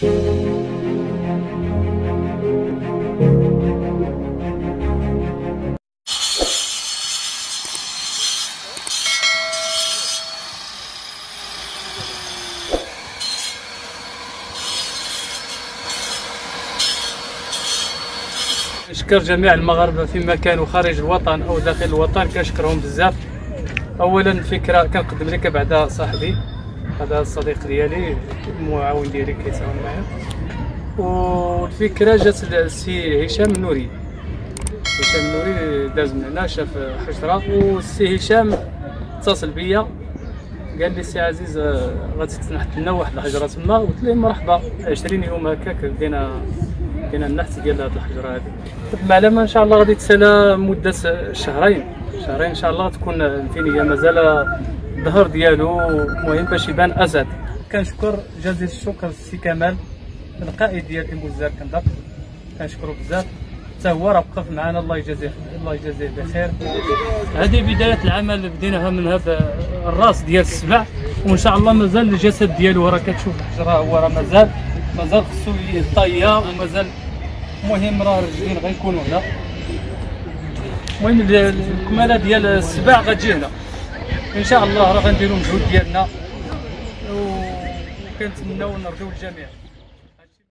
نشكر جميع المغاربة فيما كانوا خارج الوطن أو داخل الوطن كنشكرهم بزاف. اولا الفكرة كنقدم لك بعد صاحبي. هذا الصديق ديالي المعاون ديالي كيتعاون معايا. والفكرة جات السي هشام النوري. هشام النوري داز من هنا شاف حجرة والسي هشام اتصل بيا. قال لي سي عزيز آه، غادي تنحت لنا واحد الحجرة تما. قلت له مرحبا. 20 يوم هكاك بدينا بدينا النحت ديال هذه الحجرة هذه المعلمه إن شاء الله غادي تسالى مدة شهرين. شهرين إن شاء الله تكون ال finition مازال الظهر ديالو مهم باش يبان اسد كنشكر جزيل الشكر السي كمال القائد ديال ايموزار كندق كنشكرو بزاف. حتى هو راه وقف معنا الله يجازيه الله يجازيه بخير. هذه بداية العمل بديناها من هذا الراس ديال السبع. وإن شاء الله مازال الجسد ديالو راه كتشوف الحجره هو راه مازال مازال خصو يطيا ومازال المهم راه الرجلين غيكونوا هنا. المهم الكمالة ديال السبع غتجي هنا. ان شاء الله راه غنديروا مجهود ديالنا. وكنتمناو نرضيو الجميع